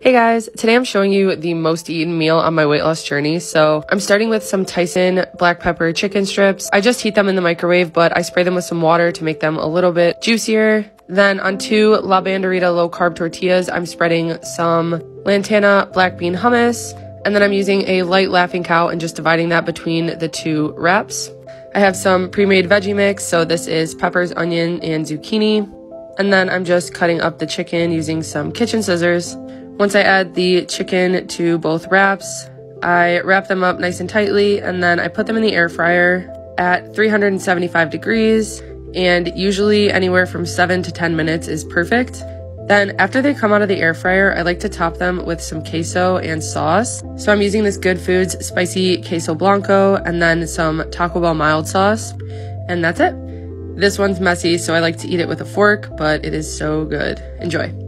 Hey guys, today I'm showing you the most eaten meal on my weight loss journey. So I'm starting with some Tyson black pepper chicken strips. I just heat them in the microwave, but I spray them with some water to make them a little bit juicier. Then on two La Banderita low carb tortillas, I'm spreading some Lantana black bean hummus. And then I'm using a light laughing cow and just dividing that between the two wraps. I have some pre-made veggie mix. So this is peppers, onion, and zucchini. And then I'm just cutting up the chicken using some kitchen scissors. Once I add the chicken to both wraps, I wrap them up nice and tightly and then I put them in the air fryer at 375 degrees and usually anywhere from 7 to 10 minutes is perfect. Then after they come out of the air fryer, I like to top them with some queso and sauce. So I'm using this Good Foods spicy queso blanco and then some Taco Bell mild sauce. And that's it. This one's messy, so I like to eat it with a fork, but it is so good. Enjoy.